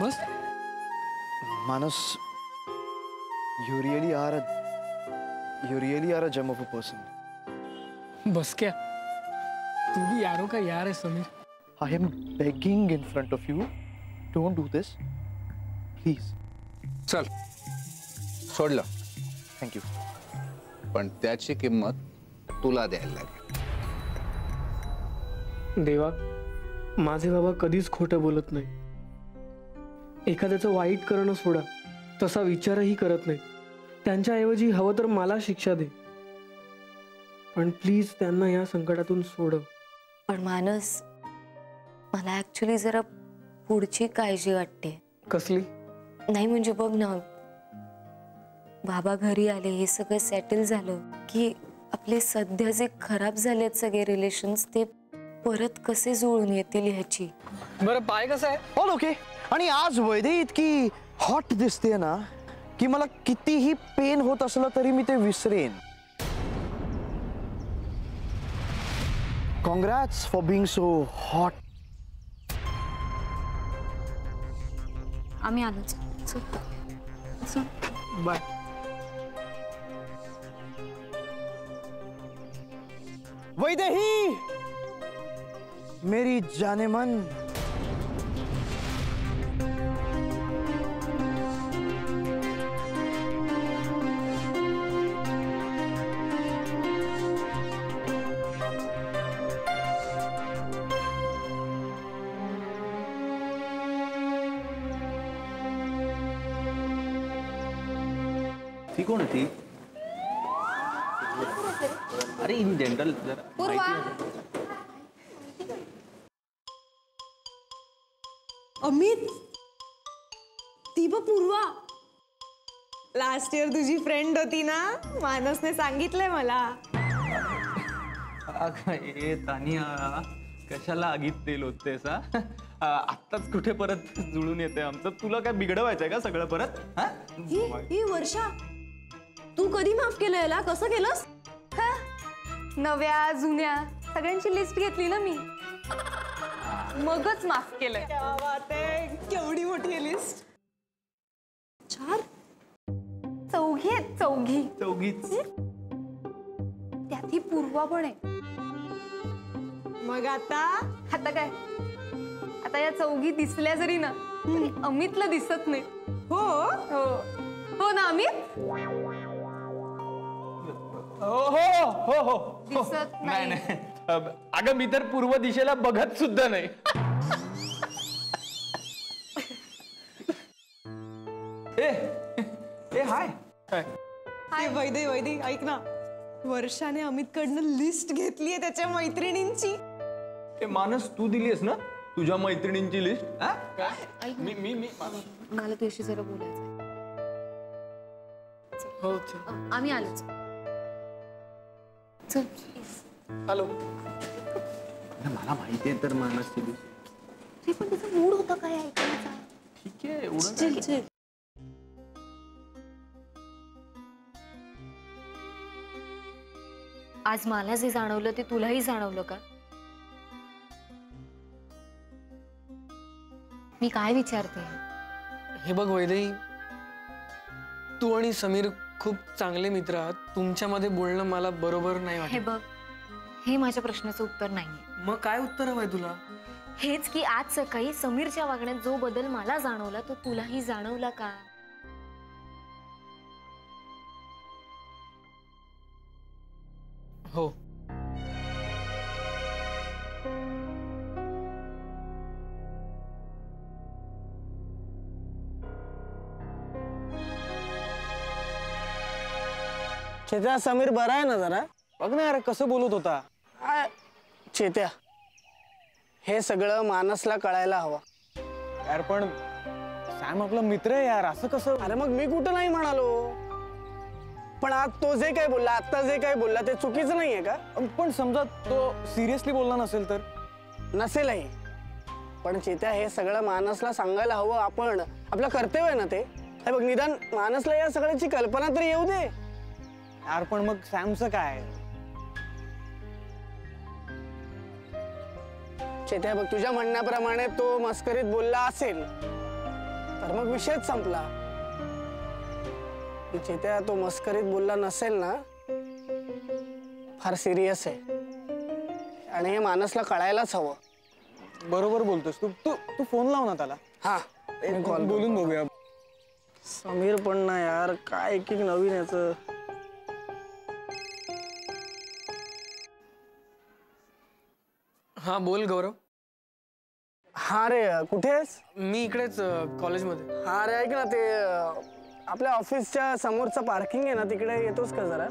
Bus you really are a you really are a gem of a person. बस क्या तू भी यारों का यार है Sameer I am begging in front of you, don't do this. Please. चल सोडलं Thank you. पण त्याची किंमत तुला द्यायला लागेल देवा माझे बाबा कधीच खोटं बोलत नाही एखाद्याचं वाईट करणं सोडा. तसा विचारही करत नाही. त्यांच्याऐवजी हवं तर मला शिक्षा दे. पण प्लीज त्यांना या संकटातून सोडव. पण मानस मला ऍक्च्युली जरा पुढची काळजी वाटते. कसली? नाही म्हणजे बघ ना बाबा घरी आले हे सगळं सेटल झालं की आपले सध्या जे खराब झालेत सगळे रिलेशन्स ते परत कसे जुळून येतील ह्याची? बरं पाय कसं आहे? All okay. आणि आज वैदे इतकी हॉट दिसते ना की मला कितीही पेन होत असलं तरी मी ते विसरेन. Congrats for being so hot आम्ही आलोच. बाय वैदेही! मेरी जाने मन होती ना मानसने सांगितलंय मला. अगं, ए तानिया कशाला आगीत तेल होतेस हा? अ, आत्ताच कुठे परत जुळून येते आमचं? तुला काय बिघडवायचंय का सगळं परत? हा? ही ही वर्षा तू कधी माफ केलं याला? कसं केलंस? नव्या जुन्या सगळ्यांची लिस्ट घेतली ना मी. मगच माफ केलंय. क्या बात आहे केवढी मोठी लिस्ट चौघी. चौघीच. त्यात ही पूर्वा पण आहे. मग आता? आता काय? आता या चौघी दिसल्या जरी ना तरी अमितला दिसत नाही. हो? हो. हो ना अमित? हो हो हो हो. दिसत नाही अगं मी तर पूर्व दिशेला बघत सुद्धा नाही. वैदे वैदे ऐक ना. वर्षाने अमित कडनं लिस्ट घेतलीये त्याच्या मैत्रिणींची. ए मानस तू दिलीस ना? तुझ्या मैत्रिणींची लिस्ट ऐक मी मी मी मला तुझ्याशी जरा बोलायचं हो चल. आम्ही आलोच. चल. हॅलो. मला माहिती आहे तर मानसची लिस्ट ते पण तिचा मूड होता काय ऐकायचा? ठीक आहे एवढं काय. आज मला जे जाणवलं ते तुलाही जाणवलं का? मी काय विचारते? हे बघ वैदेही तू आणि समीर खूप चांगले मित्र आहात. तुमच्यामध्ये बोलणं मला बरोबर नाही हे वाटत बघ हे माझ्या प्रश्नाचं उत्तर नाहीये. मग काय उत्तर हवंय तुला? हेच की आज सकाळी समीरच्या वागण्यात जो बदल मला जाणवला तो तुलाही जाणवला का? हो. चेत्या समीर बरा आहे ना जरा? बघ ना यार कसं बोलत होता. आ, चेत्या हे सगळं मानसला कळायला हवं. यार पण सॅम आपला मित्र आहे यार असं कसं? अरे मग मी कुठं नाही म्हणालो? पण आज तो जे काय बोलला आता जे काय बोलला ते चुकीचं नाहीये का? पण समजा तो सिरियसली बोलला नसेल तर? नसेलही. पण चेत्या हे सगळं मानसला सांगायला हवं आपण. आपलं कर्तव्य आहे ना ते. हे बघ निदान मानसला या सगळ्याची कल्पना तरी येऊ दे. यार पण मग सॅमचं काय? चेत्या बघ तुझ्या म्हणण्याप्रमाणे तो मस्करीत बोलला असेल तर मग विषयच संपला. की चित्या तो मस्करीत बोलला नसेल ना फार सिरियस आहे. आणि हे मानसला कळायलाच हवं. बरोबर बोलतोस. तू तू तू फोन लाव ना त्याला. हा. मी call बोलून बघूया. समीर पण ना यार काय एक एक नवीन याचं. हा बोल गौरव. हा रे कुठे आहेस? मी इकडेच अं, कॉलेजमध्ये हा रे ऐक ना ते अं, आपल्या ऑफिसच्या समोरचं पार्किंग आहे ना तिकडे येतोस का जरा?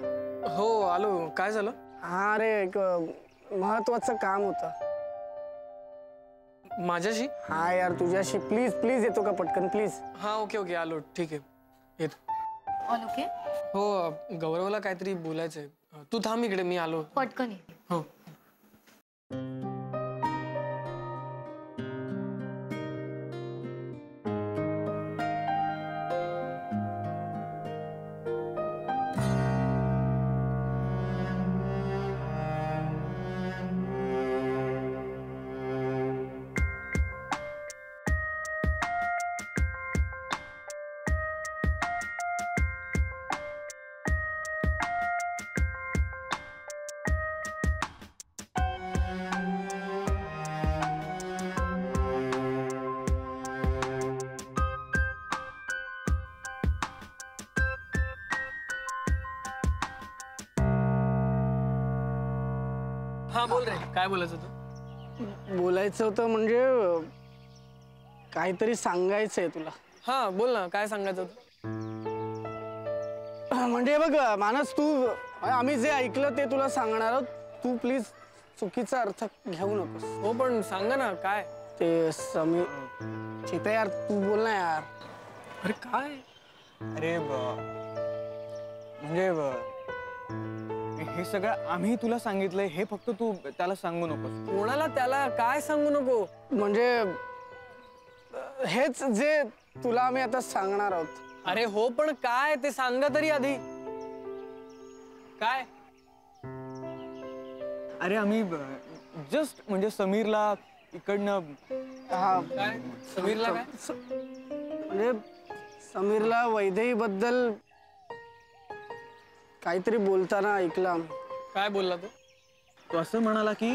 हो आलो. काय झालं? हा रे एक महत्वाचं काम होतं. माझ्याशी? हा यार तुझ्याशी. प्लीज प्लीज येतो का पटकन? प्लीज. हा ओके ओके आलो. ठीक आहे. येतो. ऑल ओके हो गौरवला काहीतरी बोलायचं आहे तू थांब इकडे मी आलो. पटकन हा. काय बोलायचं होतं? बोलायचं होतं म्हणजे काहीतरी सांगायचंय तुला. हा बोल ना काय सांगायचं होतं? म्हणजे बघ मानस तू आम्ही जे ऐकलं ते तुला सांगणार आहोत. तू प्लीज चुकीचा अर्थ घेऊ नकोस. हो पण सांगा ना काय? ते समीर चिता यार तू बोल ना यार. अरे काय? अरे ब- म्हणजे ब- हे सगळं आम्ही तुला सांगितलंय हे फक्त तू त्याला सांगू नकोस. कोणाला त्याला काय सांगू नको? म्हणजे हेच जे तुला आम्ही आता सांगणार आहोत. अरे हो पण काय? ते सांगा तरी आधी. काय? अरे आम्ही जस्ट म्हणजे समीरला इकडनं हा. काय? समीरला काय? म्हणजे समीरला वैदेही बद्दल काहीतरी बोलताना ऐकलं. काय बोलला तू? तो असं म्हणाला की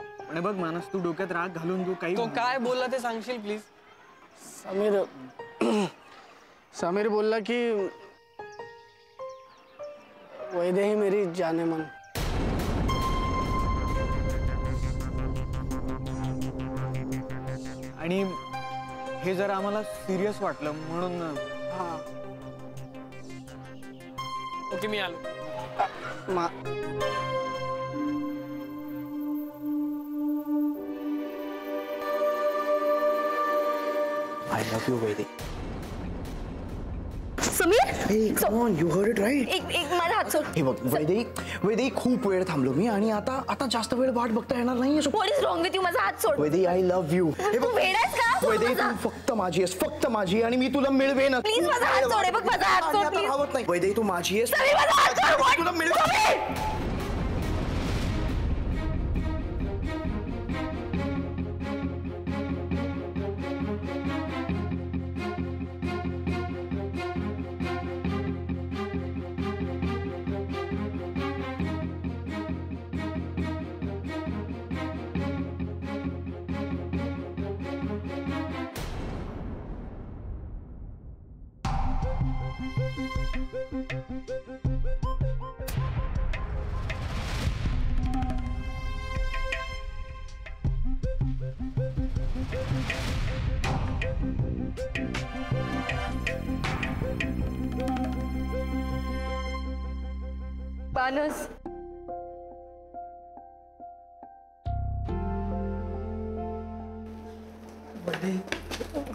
म्हणे बघ मानस तू डोक्यात राग घालून तू काही तो काय बोलला ते सांगशील प्लीज समीर समीर बोलला की वैदेही मेरी जाने मन. आणि हे जरा आम्हाला सिरियस वाटलं म्हणून हा ओके मी आलो मा I love you Vaide Sameer? Hey come on you heard it right एक एक माझा हात सोड हे बघ वैदेही वैदेही खूप वेळ थांबलो. मी आणि आता आता जास्त वेळ वाट बघता येणार नाहीये. What is wrong with you माझा हात सोड वैदेही आय लव्ह यू हे तू बघ. वेडा आहेस का? वैदेही तू फक्त माझी आहेस फक्त माझी आणि मी तुला मिळवेन Please, माझा हात सोड. हे बघ, माझा हात सोड, please. राहत नाही वैदेही तू माझी आहेस समीर माझा हात सोड? तुला मिळवेन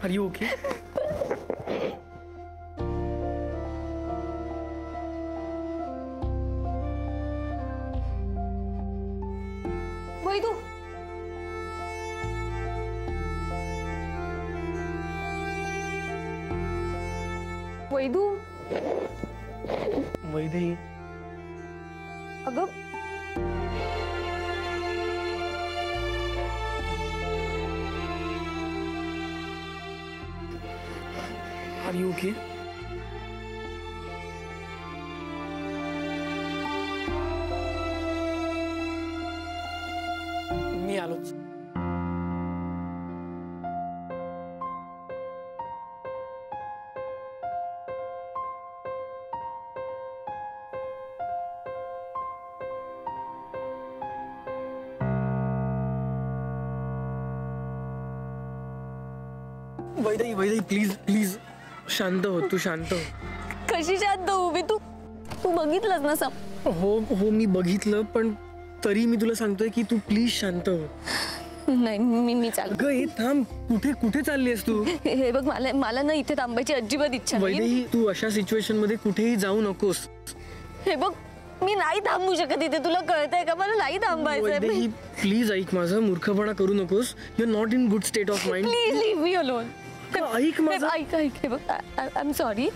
are you okay Vaidu Vaidu. Vaidehi are you okay मी आलोच. वैदाई वैदाई प्लीज प्लीज शांत हो तू शांत हो. कशी शांत उभी तू? तू बघितलंस ना सम. हो हो मी बघितलं पण तरी मी तुला सांगतोय की तू प्लीज शांत हो. नाही मी मी चाल अगं हे थांब. कुठे कुठे चालली आहेस तू? हे बघ मला मला ना इथे थांबायची अजिबात इच्छा नाही वैदेही तू अशा सिच्युएशनमध्ये कुठेही जाऊ नकोस. हे बघ मी नाही थांबू शकत इथे. तुला कळतंय का? मला नाही थांबायचंय. वैदेही प्लीज ऐक माझा. मूर्खपणा करू नकोस. You are not in good state of mind please leave me alone ऐक माझं. ऐक ऐक. हे बघ आय एम सॉरी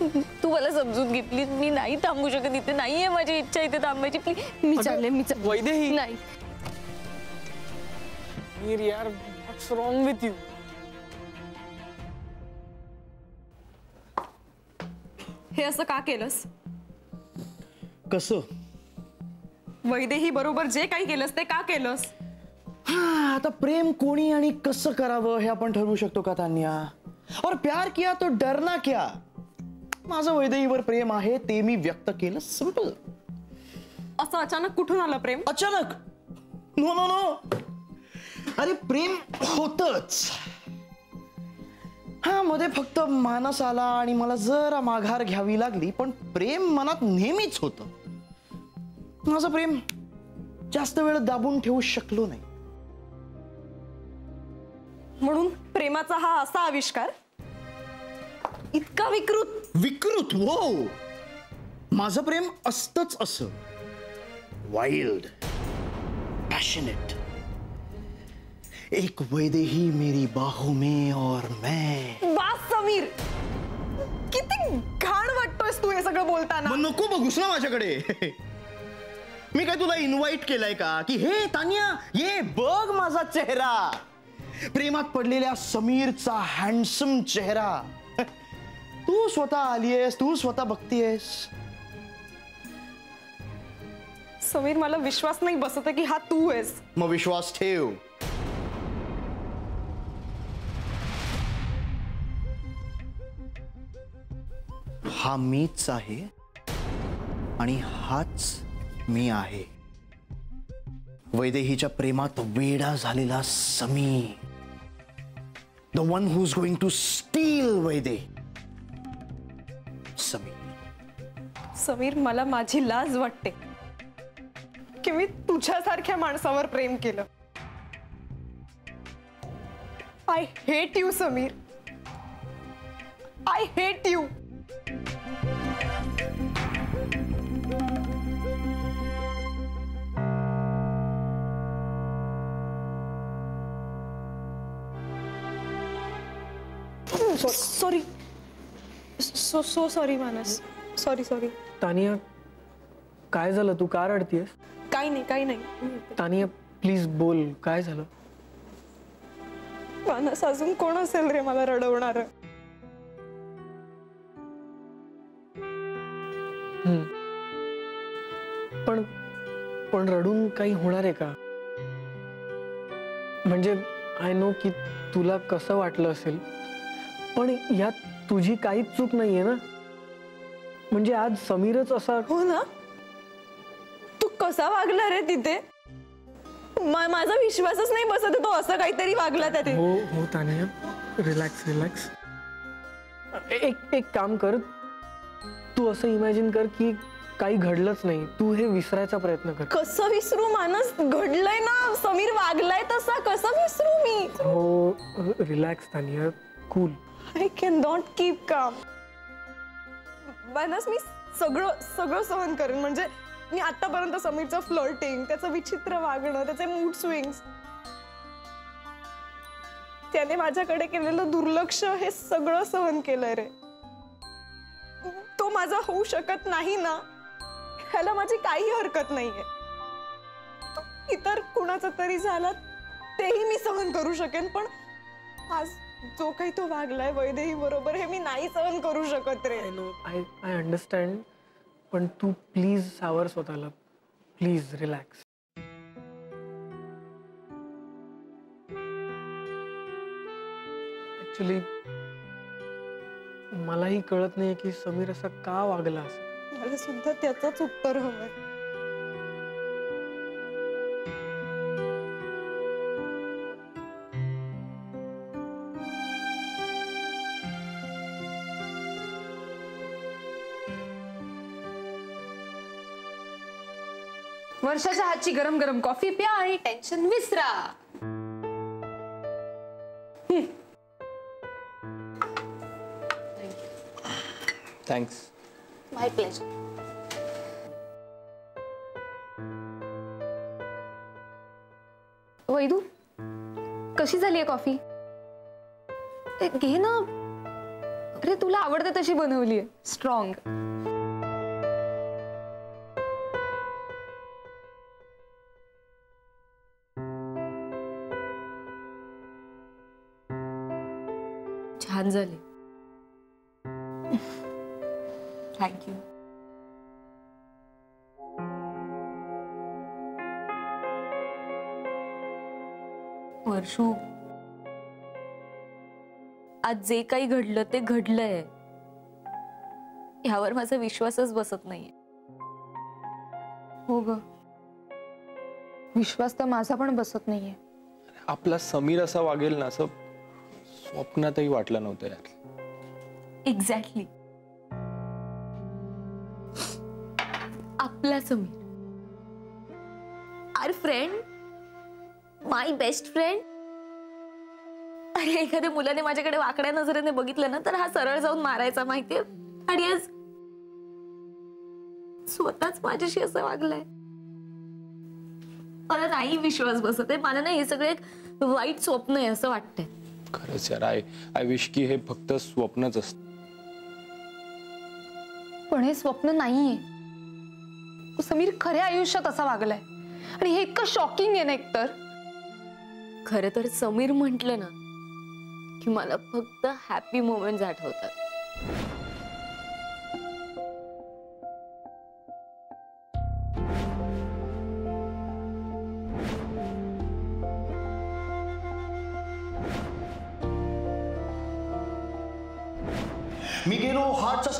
तू मला समजून घे प्लीज मी नाही थांबू शकत इथे. नाहीये माझी इच्छा इथे थांबायची. प्लीज मी चालले मी चालले. वैदेही. नाही. मीर यार व्हॉट्स रॉंग विथ यू हे असं का केलंस? कसं? वैदेही बरोबर जे काही केलंस ते का केलंस? हा आता प्रेम कोणी आणि कसं करावं हे आपण ठरवू शकतो का तान्या? और प्यार किया तो डरना क्या? माझं वैदेहीवर प्रेम आहे ते मी व्यक्त केलं सिंपल असं अचानक कुठून आलं प्रेम? अचानक? नो नो नो अरे प्रेम होतच. हा मध्ये फक्त मानस आला आणि मला जरा माघार घ्यावी लागली पण प्रेम मनात नेहमीच होत. माझं प्रेम जास्त वेळ दाबून ठेवू शकलो नाही. म्हणून प्रेमाचा हा असा आविष्कार. इतका विकृत. विकृत वो माझं प्रेम असतच असं. वाइल्ड पॅशनेट एक वैदेही मेरी बाहों में और मैं. वास समीर किती घाण वाटतोयस तू हे सगळं बोलताना. मग नको बघूस ना माझ्याकडे. मी काय तुला इन्व्हाइट केलंय का? की हे तान्या ये बघ माझा चेहरा. प्रेमात पडलेल्या समीरचा हँडसम चेहरा. तू स्वतः आलीयस तू स्वतः बघतीयस. समीर मला विश्वास नाही बसत की हा तू आहेस. मग विश्वास ठेव. हा मीच आहे आणि हाच मी आहे. वैदेहीच्या प्रेमात वेडा झालेला Sami the one who is going to steal Vaide Sami Sameer मला माझी लाज वाटते की मी तुझ्यासारख्या माणसावर प्रेम केलं. I hate you Sameer I hate you sorry so so sorry Manas sorry sorry Tania काय झालं? तू का रडतीयस? काही नाही काही नाही. तानिया प्लीज बोल काय झालं? मानस अजून कोण असेल रे मला रडवणार? पण पण रडून काही होणार आहे का? म्हणजे आय नो की तुला कसं वाटलं असेल पण यात तुझी काहीच चूक नाहीये ना? म्हणजे आज समीरच असा हो ना? तू कसा वागला रे तिथे? मा- माझा विश्वासच नाही बसत तो असं काहीतरी वागला त्या हो हो तानिया. रिलॅक्स रिलॅक्स एक एक काम कर. तू असं इमॅजिन कर की काही घडलंच नाही. तू हे विसरायचा प्रयत्न कर. कसं विसरू मानस घडलंय ना. समीर वागलाय तसा. कसं विसरू मी? हो relax Tania. Cool I can not keep calm Manas मी सगळं सगळं सहन करेन. म्हणजे मी आतापर्यंत समीरचं फ्लर्टिंग त्याचं विचित्र वागणं त्याचे मूड स्विंग्स त्याने माझ्याकडे केलेलं दुर्लक्ष हे सगळं सहन केलंय रे. तो माझा होऊ शकत नाही ना ह्याला माझी काही हरकत नाहीये. इतर कुणाचा तरी झाला तेही मी सहन करू शकेन पण आज जो काही तो वागलाय वैदेही बरोबर हे मी नाही सहन करू शकत रे. I know I I understand पण तू प्लीज सावर स्वतःला. प्लीज रिलॅक्स ऍक्च्युली मलाही कळत नाही की समीर असा का वागला असं मला सुद्धा त्याचंच उत्तर हवंय. वर्षाच्या हातची गरम गरम कॉफी प्या आणि टेन्शन विसरा. थँक्स माय प्लेजर वैदू कशी झाली आहे कॉफी? घे ना. अरे तुला आवडते तशी बनवली आहे. स्ट्रॉंग छान झाले. थँक्यू वर्षू आज जे काही घडलं ते घडलंय. ह्यावर माझा विश्वासच बसत नाहीये. हो ग. विश्वास तर माझा पण बसत नाहीये. आपला समीर असा वागेल ना असं स्वप्नातही वाटलं नव्हतं यार. एक्झॅक्टली आपला Sameer our friend my best friend अरे एखाद्या मुलाने माझ्याकडे वाकड्या नजरेने बघितलं ना तर हा सरळ जाऊन मारायचा माहितीये? आणि आज स्वतःच माझ्याशी असं वागलाय. मला नाही विश्वास बसत आहे. मला ना हे सगळं एक वाईट स्वप्न आहे असं वाटतंय. खरंच यार आय आय विश की हे फक्त स्वप्नच असत. पण हे स्वप्न नाहीये. समीर खऱ्या आयुष्यात असा वागलाय. आणि हे इतकं शॉकिंग आहे ना एकतर. खर तर समीर म्हटलं ना की मला फक्त हॅपी मोमेंट आठवतात.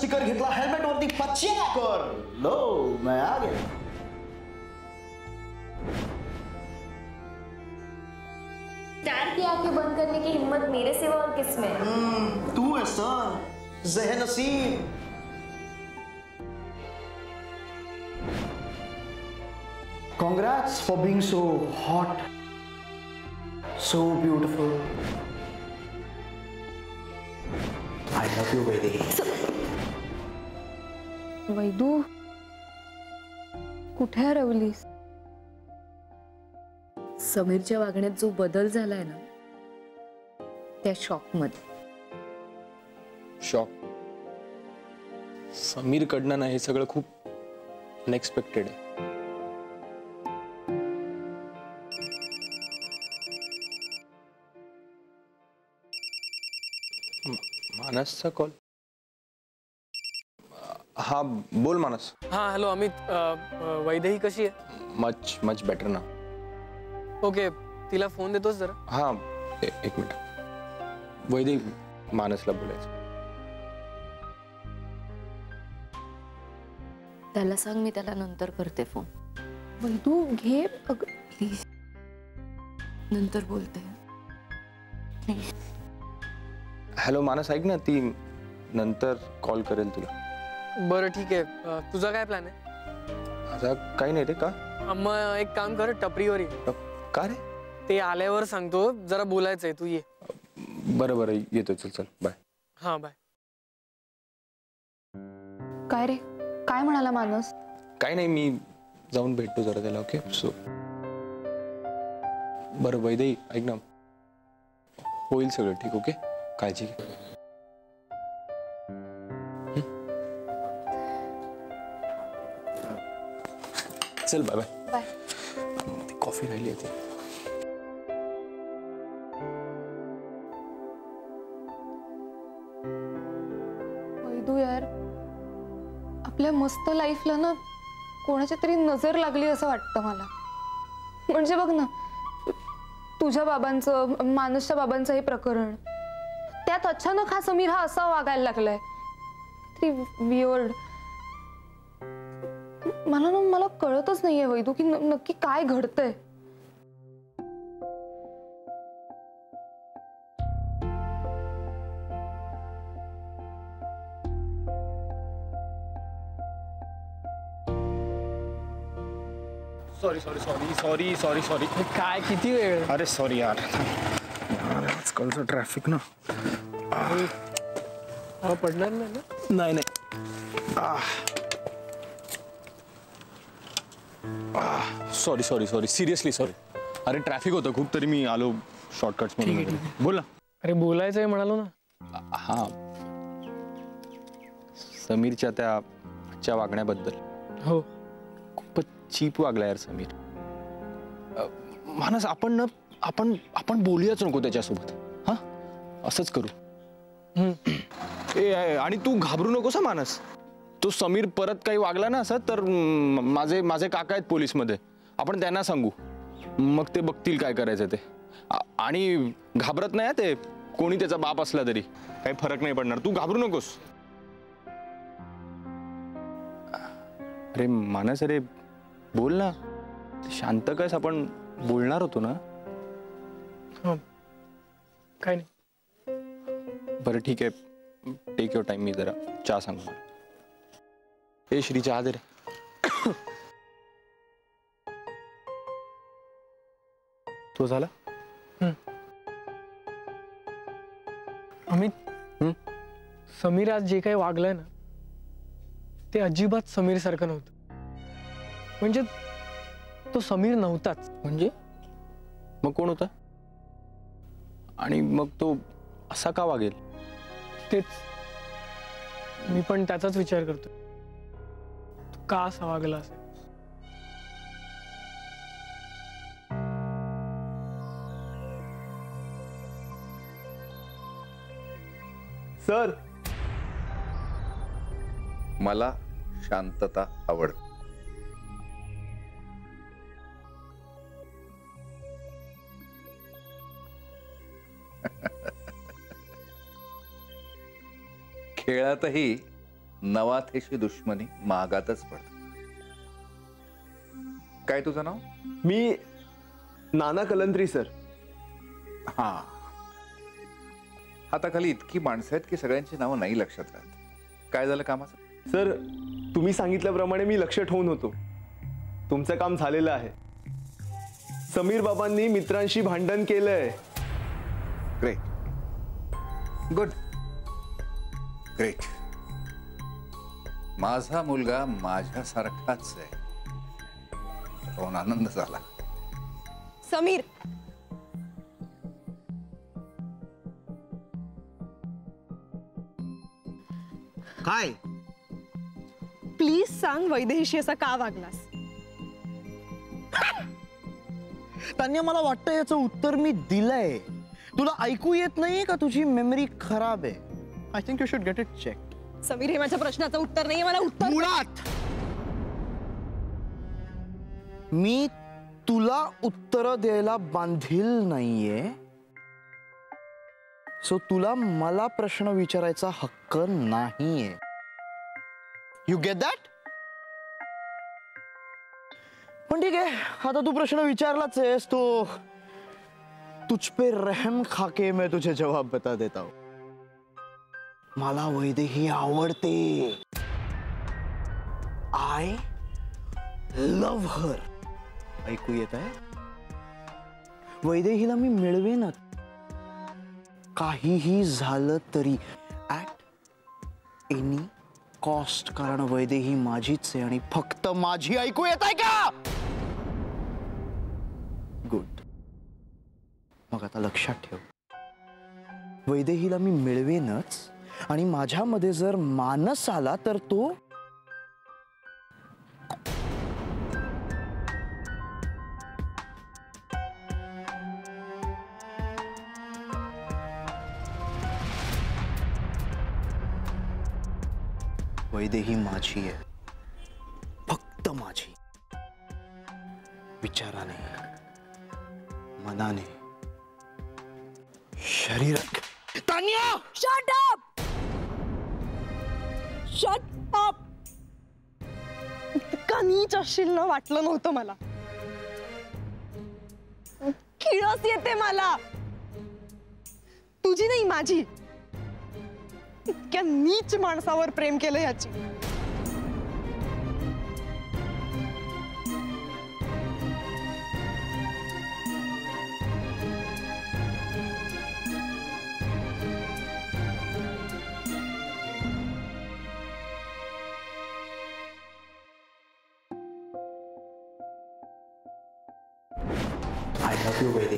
स्टिकर घेतला हेल्मेट वरती पच्चीना कर लो मैं आ गया डैड की आँखें बंद करने की हिम्मत मेरे सिवा और किसमें? हम्म, तू है सन जह नसीब Congrats for being so hot, so beautiful. I love you, baby. वैदू कुठे हरवलीस? समीरच्या वागण्यात जो बदल झालाय ना त्या शॉकमध्ये. शॉक समीर कडनं ना हे सगळं खूप अनएक्सपेक्टेड आहे. मानसचा कॉल हा बोल मानस. हा हॅलो अमित. वैदेही कशी आहे? मच मच बेटर ना. ओके तिला फोन देतोस जरा. हा एक मिनिट. वैदे मानसला बोलायचं. त्याला सांग मी त्याला नंतर करते फोन वैदू घे अग- प्लीज नंतर बोलते. हॅलो मानस ऐक ना ती नंतर कॉल करेल तुला. बरं ठीक आहे. तुझा काय प्लॅन आहे? आता काही नाही रे का? अ, मग एक काम कर टपरीवर ये. का रे? ते आल्यावर सांगतो जरा बोलायचंय तू ये. बरं बरं येतो चल चल बाय हा बाय काय रे? काय म्हणाला मानस काही नाही मी जाऊन भेटतो जरा त्याला ओके सो बरं वैदेही ऐक ना. होईल सगळं ठीक ओके काळजी घे. चल बाय बाय बाय कॉफी राहिली आहे आपल्या मस्त लाईफला ना कोणाच्या तरी नजर लागली असं वाटतं मला. म्हणजे बघ ना तुझ्या बाबांचं मानसच्या बाबांचं हे प्रकरण त्यात अचानक हा समीर हा असा वागायला लागलाय. वियर्ड मला ना मला कळतच नाहीये वैदू की न- नक्की काय घडतंय. Sorry sorry sorry sorry sorry sorry काय किती वेळ? अरे सॉरी यार. यार, आजकालचं ट्रॅफिक ना. हा पडणार नाही ना? नाही नाही. Sorry sorry sorry seriously sorry अरे ट्रॅफिक होतं खूप तरी मी आलो शॉर्टकट्समध्ये बोल. ना अरे बोलायचंय म्हणालो ना. हा. समीरच्या त्या आजच्या वागण्याबद्दल. हो. खूपच चीप वागला यार समीर. मानस आपण ना आपण आपण बोलूयाच नको त्याच्यासोबत. हा? असंच करू. ए आणि तू घाबरू नकोस मानस तो समीर परत काही वागला ना असं तर माझे माझे काका आहेत पोलीसमध्ये. आपण त्यांना सांगू. मग ते बघतील काय करायचं ते. आणि घाबरत नाही ते. कोणी त्याचा बाप असला तरी. काही फरक नाही पडणार. तू घाबरू नकोस. अरे मानस अरे बोल ना. शांत कायस आपण बोलणार होतो ना? हा. काय नाही. बरं ठीक आहे. टेक युअर टाइम मी जरा चहा सांगू ए श्री चहा दे रे तो झाला? अमित हं? समीर आज जे काही वागलंय ना ते अजिबात समीर सारखं नव्हतं. म्हणजे तो समीर नव्हताच. म्हणजे? मग कोण होता? आणि मग तो असा का वागेल? तेच. मी पण त्याचाच विचार करतो तो का असा वागला असेल सर! मला शांतता आवडते खेळातही नवाथेशी दुश्मनी मागातच पडते. काय तुझं नाव? मी नाना कलंत्री सर. हा. हाताखाली इतकी माणसं आहेत की सगळ्यांची नावं नाही लक्षात राहत. काय झालं कामाचं? सर तुम्ही सांगितल्याप्रमाणे मी लक्ष ठेवून होतो. तुमचं काम झालेलं आहे. समीर बाबांनी मित्रांशी भांडण केलंय. ग्रेट गुड ग्रेट माझा मुलगा माझ्यासारखाच आहे. पाहून आनंद झाला. समीर. काय? प्लीज सांग वैदेहीशी असा का वागलास? तान्या मला वाटतं याचं उत्तर मी दिलंय. तुला ऐकू येत नाहीये का? तुझी मेमरी खराब आहे. I think you should get it check Sameer, हे माझ्या प्रश्नाचं उत्तर नाहीये उत्तर मी तुला उत्तर द्यायला बांधील नाहीये. सो तुला मला प्रश्न विचारायचा हक्क नाहीये. यू गेट दॅट ठीक आहे, आता तू प्रश्न विचारलाच तो तुझ पे रहम खाके मैं तुझे जवाब बता देता हूँ. मला वैदेही आवडते. आय लव्ह हर ऐकू येत आहे? वैदेहीला मी मिळवेनच काहीही झालं तरी ॲट एनी कॉस्ट कारण वैदेही माझीच आहे आणि फक्त माझी. ऐकू येत आहे का? गुड मग आता लक्षात ठेव. वैदेहीला मी मिळवेनच आणि माझ्यामध्ये जर मानस आला तर तो? वैदेही माझी आहे. फक्त माझी. विचाराने, मनाने, शरीरात. Tanya! Shut up shut up इतका नीच असशील ना वाटलं नव्हतं मला. किळस येते मला. तुझी नाही माझी. इतक्या नीच माणसावर प्रेम केलं याची. Love you वैदे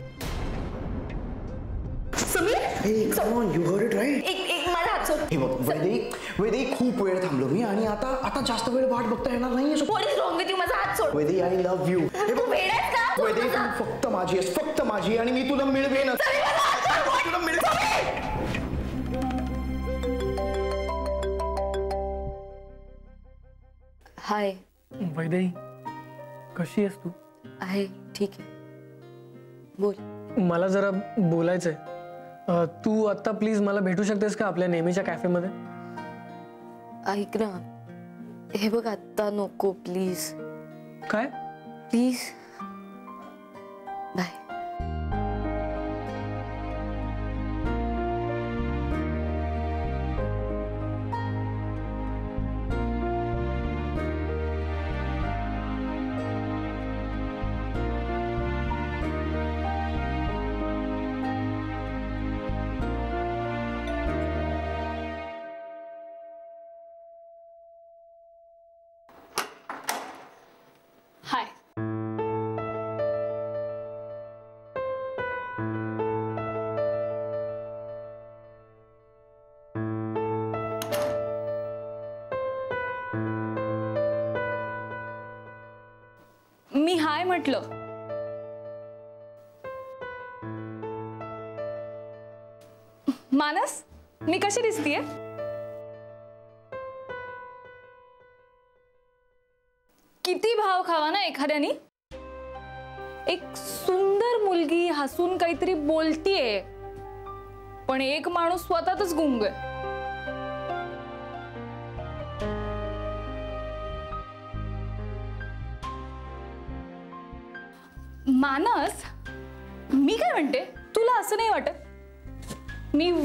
Sameer Hey, come on, you heard it right? एक एक माझा हात सोड हे बघ वैदेही वैदेही खूप वेळ थांबलो. मी आणि आता आता जास्त वेळ वाट बघता येणार नाही what is wrong with you माझा हात सोड वैदेही आय लव्ह यू हे तू बघ वेड आहेस का? सोड माझा. तू फक्त माझी आहेस फक्त माझी आणि मी तुला मिळवेनच समीर, माझा हात सोड. तुला मिळवेन हाय वैदेही कशी आहेस तू? आहे ठीक आहे. बोल. मला जरा बोलायचंय. तू आत्ता प्लीज मला भेटू शकतेस का आपल्या नेहमीच्या कॅफेमध्ये ऐक ना. हे बघ आत्ता नको प्लीज काय? प्लीज बाय हाय म्हटलं? मानस मी कशी दिसतीये? किती भाव खावा ना एखाद्यानी? एक सुंदर मुलगी हसून काहीतरी बोलतीये पण एक माणूस स्वतःच गुंग आहे.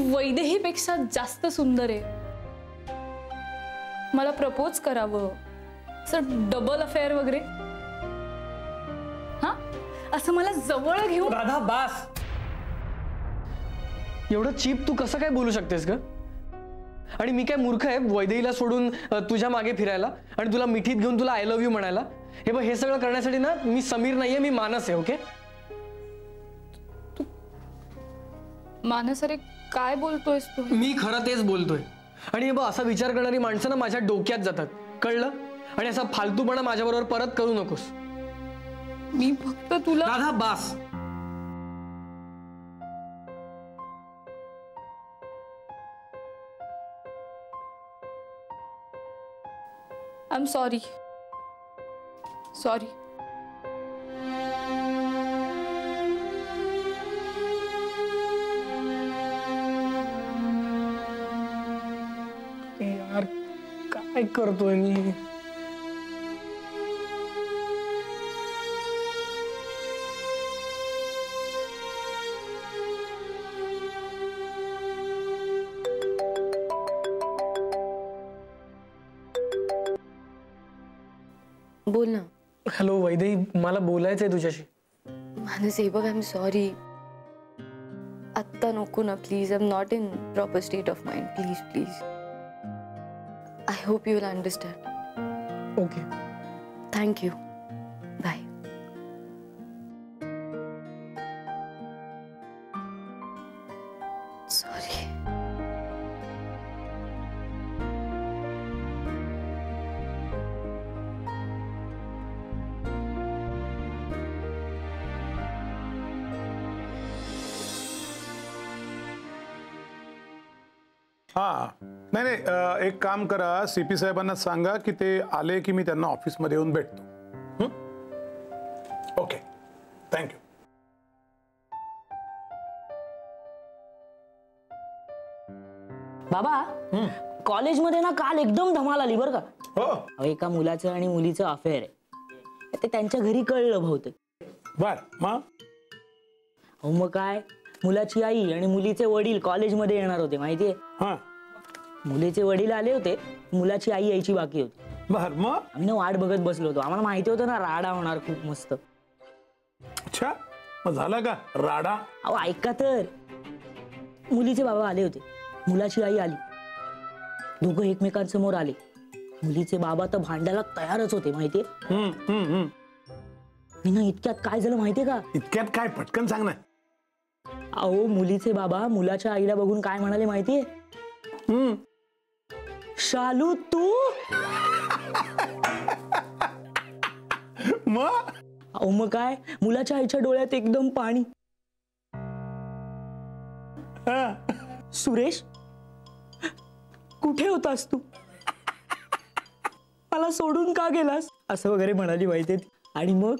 वैदेहीपेक्षा जास्त सुंदर आहे. मला प्रपोज करावं. असं डबल अफेअर वगैरे. हा? असं मला जवळ घेऊन राधा बास. एवढं चीप तू कसं काय बोलू शकतेस ग? आणि मी काय मूर्ख आहे वैदेहीला सोडून तुझ्या मागे फिरायला? आणि तुला मिठीत घेऊन तुला आय लव्ह यू म्हणायला? हे बघ हे सगळं करण्यासाठी ना मी समीर नाहीये मी मानस आहे ओके? मानस अरे काय बोलतोयस तू? मी खरं तेच बोलतोय. आणि हे बघ असा विचार करणारी माणसं ना माझ्या डोक्यात जातात. कळलं? आणि असा फालतूपणा माझ्याबरोबर परत करू नकोस. मी फक्त तुला राधा बास. आय एम सॉरी सॉरी काय करतोय मी बोल ना। हॅलो वैदेही मला बोलायचंय तुझ्याशी. मानस हे बघ आय एम सॉरी आत्ता नको ना please I am not in proper state of mind please please I hope you will understand. Okay. Thank you. Bye. Sorry. Ah. नाही नाही एक काम करा. सी पी साहेबांना सांगा की ते आले की मी त्यांना ऑफिसमध्ये येऊन भेटतो. हं? ओके. थँक्यू बाबा कॉलेजमध्ये ना काल एकदम धमाल आली बरं का. हो. एका मुलाचं आणि मुलीचं अफेअर आहे. ते त्यांच्या घरी कळलं बहुतेक. बर मग? अहो मग काय? मुलाची आई आणि मुलीचे वडील कॉलेजमध्ये येणार होते माहितीये? हा. मुलीचे वडील आले होते मुलाची आई यायची बाकी होती. बर मग? आम्ही ना वाट बघत बसलो होतो. आम्हाला माहिती होतं ना राडा होणार खूप मस्त. अच्छा मग झालं का? राडा? अहो ऐका तर. मुलीचे बाबा आले होते. मुलाची आई आली. दोघं एकमेकांसमोर आले. मुलीचे बाबा तर भांडायला तयारच होते माहितीये? हम्म, हम्म, हम्म. मी ना इतक्यात काय झालं माहितीये का? इतक्यात काय? पटकन सांग ना. अहो मुलीचे बाबा मुलाच्या आईला बघून काय म्हणाले माहितीये? हम्म. शालू तू? मग? अहो मग काय? मुलाच्या आईच्या डोळ्यात एकदम पाणी. हा. सुरेश? कुठे होतास तू? मला सोडून का गेलास? असं वगैरे म्हणाली माहिती आणि मग?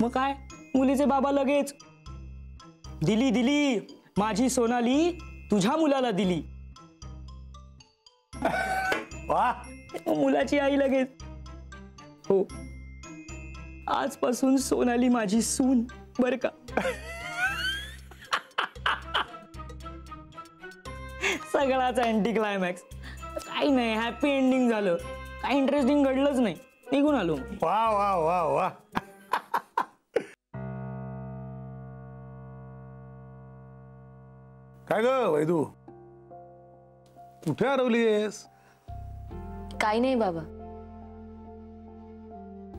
मग काय? मुलीचे बाबा लगेच. दिली दिली. माझी सोनाली तुझ्या मुलाला दिली. वा. मुलाची आई लगेच. हो. आजपासून सोनाली माझी सून बर का? सगळाच अँटी क्लायमॅक्स काही नाही हॅपी एंडिंग झालं. काही इंटरेस्टिंग घडलंच नाही. निघून आलो वा वा वा वा. काय ग वैदू? कुठे हरवलीयस काही नाही बाबा.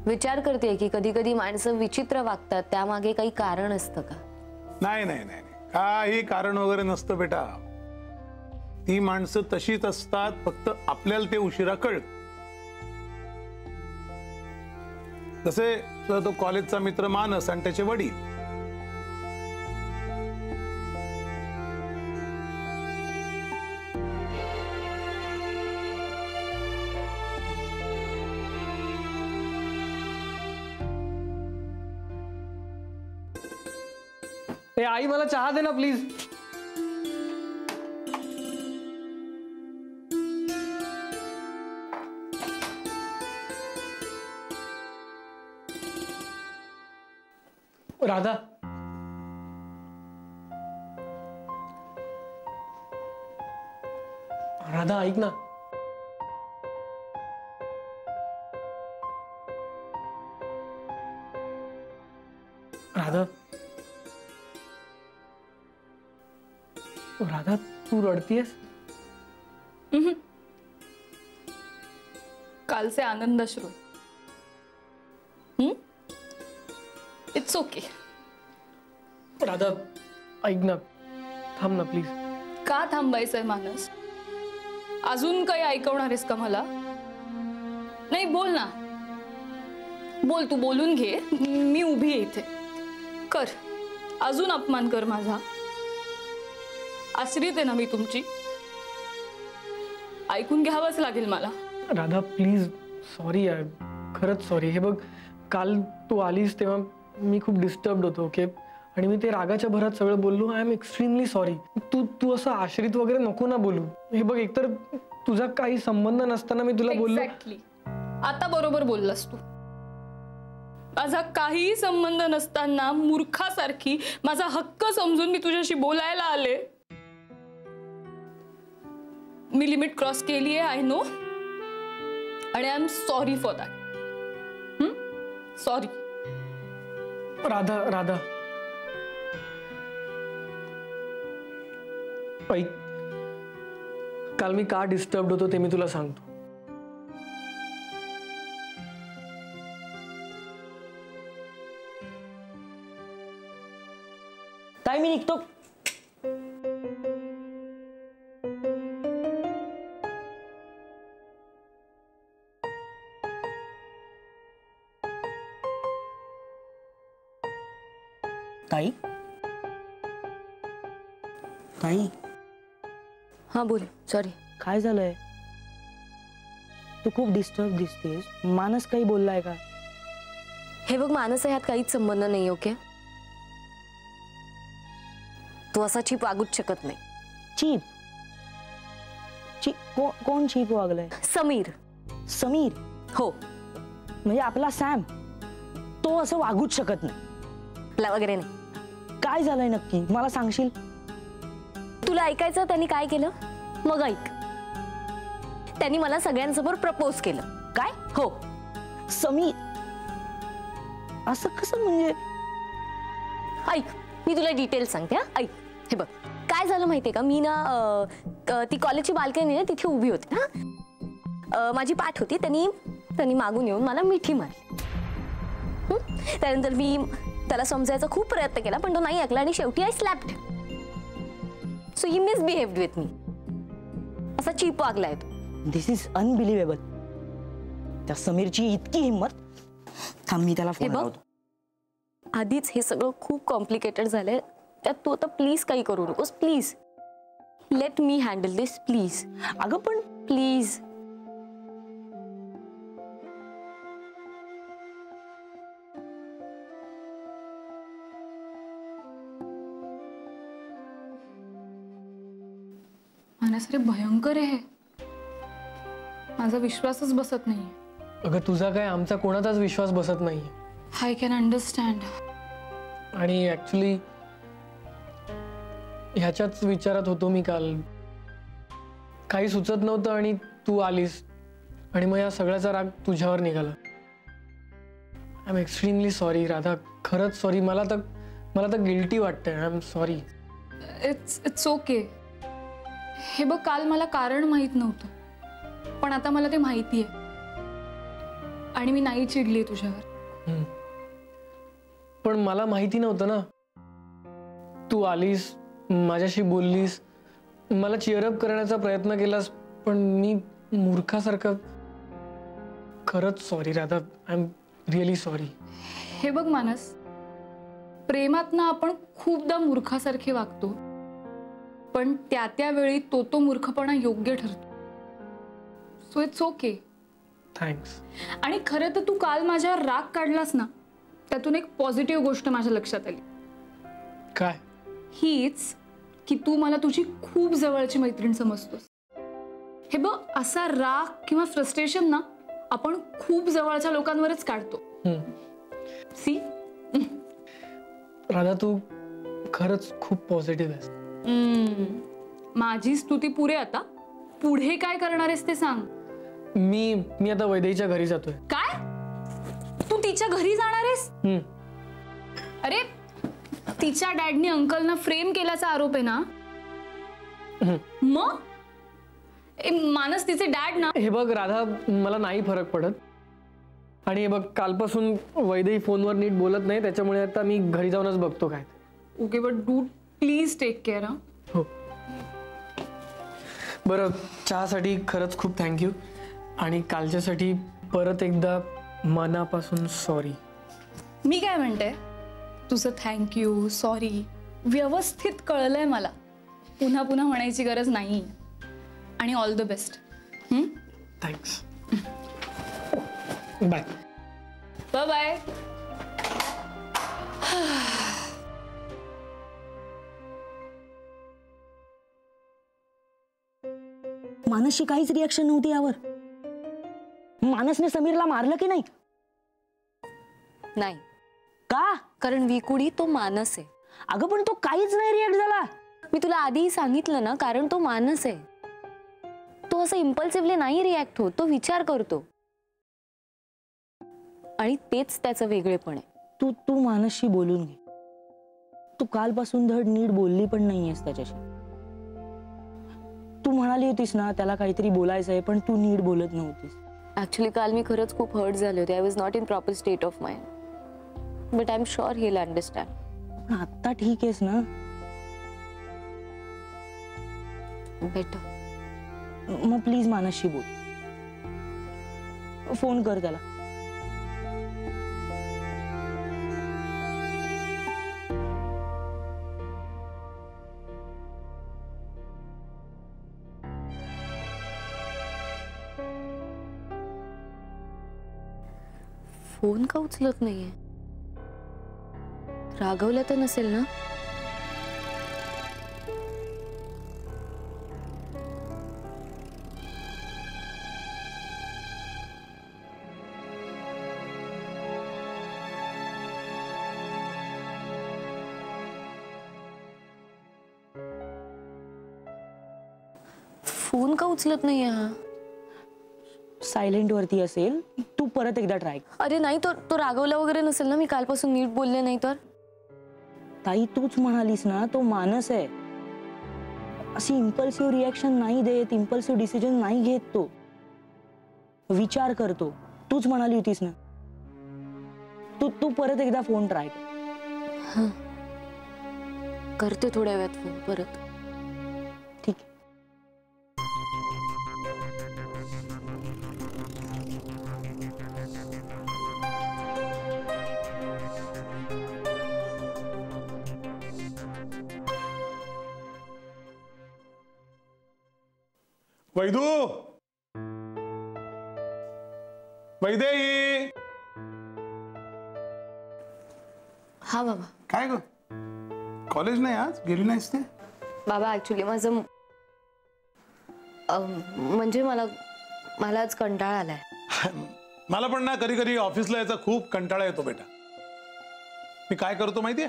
विचार करते की कधी कधी माणसं विचित्र वागतात त्यामागे काही कारण असतं का? नाही नाही नाही. काही कारण वगैरे नसतं बेटा. ती माणसं तशीच असतात फक्त आपल्याला ते उशिरा कळत. जसे तो कॉलेजचा मित्र मानस आणि त्याचे वडील. आई मला चाह देना प्लीज़ राधा। राधा ऐक ना। तू रडतीयस कालचे आनंदाश्रू इट्स ओके राधा ऐक ना थांब ना प्लीज का थांबायचंय मानस अजून काही ऐकवणार आहेस का मला? नाही बोल ना. बोल तू बोलून घे. मी उभी आहे इथे. कर. अजून अपमान कर माझा. आश्रित आहे ना मी तुमची? ऐकून घ्यावंच लागेल मला. राधा प्लीज सॉरी यार. खरंच सॉरी हे बघ काल तू आलीस तेव्हा मी खूप डिस्टर्ब होतो ओके आणि मी ते रागाच्या भरात सगळं बोललो. आय एम एक्स्ट्रीमली सॉरी तू तू असं आश्रित वगैरे नको ना बोलू. हे बघ एकतर तुझा काही संबंध नसताना मी तुला बोललो. आता बरोबर बोललास तू. माझा काहीही संबंध नसताना मूर्खासारखी माझा हक्क समजून मी तुझ्याशी बोलायला आले. मी लिमिट क्रॉस केली आहे आय नो आणि I am sorry for that sorry Radha Radha. ऐक काल मी का डिस्टर्ब होतो ते मी तुला सांगतो. ताई मी निघतो? ताई? ताई? हा बोल. सॉरी काय झालंय? तू खूप डिस्टर्ब दिसतेस. मानस काही बोललाय का? हे बघ मानस ह्यात काहीच संबंध नाही ओके? तू असा चीप वागूच शकत नाही. चीप? चीप? को, कोण चीप वागलाय? समीर. समीर? हो. म्हणजे आपला सॅम. तो असं वागूच शकत नाही. वगैरे नाही. काय झालंय नक्की? मला सांगशील? तुला ऐकायचं? त्यांनी काय केलं? मग ऐक. त्यांनी मला सगळ्यांसमोर प्रपोज केलं. काय? हो. समीर असं कसं म्हणजे? ऐक. मी तुला डिटेल सांगते हा? ऐक. हे बघ. काय झालं माहितीये का? मी ना अं, ती कॉलेजची बाल्कनी ना तिथे उभी होती हा? अं, माझी पाठ होती. त्यांनी त्यांनी मागून येऊन मला मिठी मारली. हं? त्यानंतर मी त्याला समजायचा खूप प्रयत्न केला पण तो नाही ऐकला आणि शेवटी I slapped so he misbehaved with me असा चीप वागलाय तो. दिस इज अनबिलिव्हेबल त्या समीरची इतकी हिंमत. थांब मी त्याला हे फोन बघ. लावतो. आधीच हे सगळं खूप कॉम्प्लिकेटेड झालंय. त्यात तू आता प्लीज काही करू नकोस. Please let me handle this please अगं पण प्लीज मानस रे भयंकर आहे. माझा विश्वासच बसत नाही अगं तुझा काय आमचा कोणाचाच विश्वास बसत नाही आय कॅन अंडरस्टँड आणि ॲक्च्युली ह्याच्याच विचारात होतो मी काल. काही सुचत नव्हतं आणि तू आलीस. आणि मग या सगळ्याचा राग तुझ्यावर निघाला. I am extremely sorry Radha. खरंच सॉरी मला तर मला तर गिल्टी वाटतंय. I am sorry it's it's okay हे बघ काल मला कारण माहीत नव्हतं. पण आता मला ते माहिती आहे आणि मी नाही चिडली तुझ्यावर. पण मला माहिती नव्हतं ना. तू आलीस माझ्याशी बोललीस मला चिअरअप करण्याचा प्रयत्न केलास पण मी मूर्खासारखं खरंच sorry Radha I am really sorry हे बघ मानस प्रेमात ना आपण खूपदा मूर्खासारखे वागतो. पण त्या त्या वेळी तो तो मूर्खपणा योग्य ठरतो. सो इट्स ओके थँक्स आणि खरं तर तू काल माझ्यावर राग काढलास ना त्यातून एक पॉझिटिव्ह गोष्ट माझ्या लक्षात आली. काय? हीच की तू मला तुझी खूप जवळची मैत्रीण समजतोस. हे बघ असा राग किंवा फ्रस्ट्रेशन ना आपण खूप जवळच्या लोकांवरच काढतो. सी राधा तू खरंच खूप पॉझिटिव्ह आहेस. माझी स्तुती पुरे आता. पुढे काय करणार आहेस ते सांग. मी मी आता वैदेहीच्या घरी जातोय. काय? तू तिच्या घरी जाणार आहेस हम्म. अरे तिच्या डॅडनी अंकलना फ्रेम केल्याचा आरोप आहे ना? मग? ए, मानस तिचे डॅड ना? हे बघ राधा मला नाही फरक पडत. आणि हे बघ कालपासून वैदेही फोनवर नीट बोलत नाही त्याच्यामुळे आता मी घरी जाऊनच बघतो काय. Okay but do please take care हा हो. बरं चहासाठी खरंच खूप थँक्यू आणि कालच्यासाठी परत एकदा मनापासून सॉरी मी काय म्हणते? तुझं थँक्यू सॉरी व्यवस्थित कळलंय मला. पुन्हा पुन्हा म्हणायची गरज नाही. आणि all the best thanks bye bye मानसची काहीच रिॲक्शन नव्हती यावर. मानसने समीरला मारलं की नाही? नाही. का? कारण विकुडी तो मानस आहे. अगं पण तो काहीच नाही रिॲक्ट झाला. मी तुला आधीही सांगितलं ना कारण तो मानस आहे. तो असं इम्पल्सिव्हली नाही रिॲक्ट होत तो विचार करतो. आणि तेच त्याचं वेगळेपण आहे. तू तू मानसशी बोलून घे. तू कालपासून धड नीट बोलली पण नाहीयेस त्याच्याशी. तू म्हणाली होतीस ना त्याला काहीतरी बोलायचं आहे पण तू नीट बोलत नव्हतीस. ऍक्च्युली काल मी खरंच खूप हर्ट झाले होते. I was not in proper state of mind but I am sure he'll understand पण आत्ता ठीक आहेस ना? बेटर मग प्लीज मानसशी बोल. फोन कर त्याला. फोन का उचलत नाहीये? रागवल्या तर नसेल ना? फोन का उचलत नाहीये हा? सायलेंट वरती असेल तू परत एकदा ट्राय अरे नाही तो तो रागवला वगैरे नसेल ना? मी कालपासून नीट बोलले नाही तर. ताई तूच म्हणालीस ना तो मानस आहे. अशी इम्पल्सिव्ह रिॲक्शन नाही देत इम्पल्सिव्ह डिसिजन नाही घेत तो. विचार करतो तूच म्हणाली होतीस ना. तू तू परत एकदा फोन ट्राय कर. करते थोड्या वेळात फोन परत. वैदू! वैदेही! हा बाबा. काय ग? कॉलेज नाही आज? गेली नाहीस ते? बाबा ऍक्च्युली माझं अं, म्हणजे मला मला आज कंटाळा आलाय. मला पण ना कधी कधी ऑफिसला यायचा खूप कंटाळा येतो बेटा. मी काय करतो माहितीये?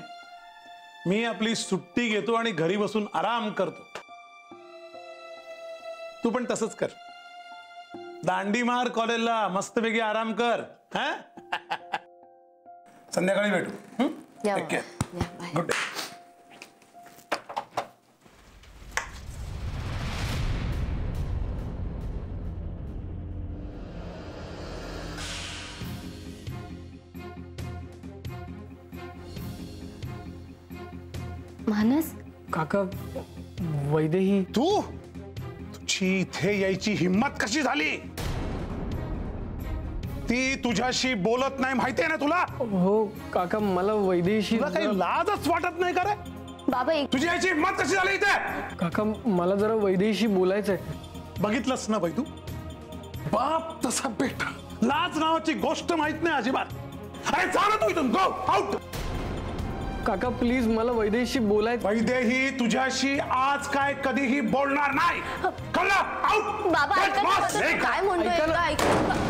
मी आपली सुट्टी घेतो आणि घरी बसून आराम करतो. तू पण तसंच कर. दांडी मार कॉलेजला मस्तपैकी आराम कर. हा? संध्याकाळी भेटू. हं? गुड डे मानस? काका वैदेही. तू? तुझी इथे यायची हिंमत कशी झाली? ती तुझ्याशी बोलत नाही माहितीये ना तुला? हो काका मला वैदेहीशी तुला काही लाजच वाटत नाही का रे? बाबा एक तुझी यायची हिंमत कशी झाली इथे? काका मला जरा वैदेहीशी बोलायचंय. बघितलंस ना बाई तू? बाप तसा बेटा. लाज नावाची गोष्ट माहीत नाही अजिबात. अरे जा ना तू इथून. गो आउट काका प्लीज मला वैदेहीशी बोलायचं वैदेही तुझ्याशी आज काय कधीही बोलणार नाही. कळलं बाबा ऐका ना, बाबा, काय म्हणतोय? ऐका.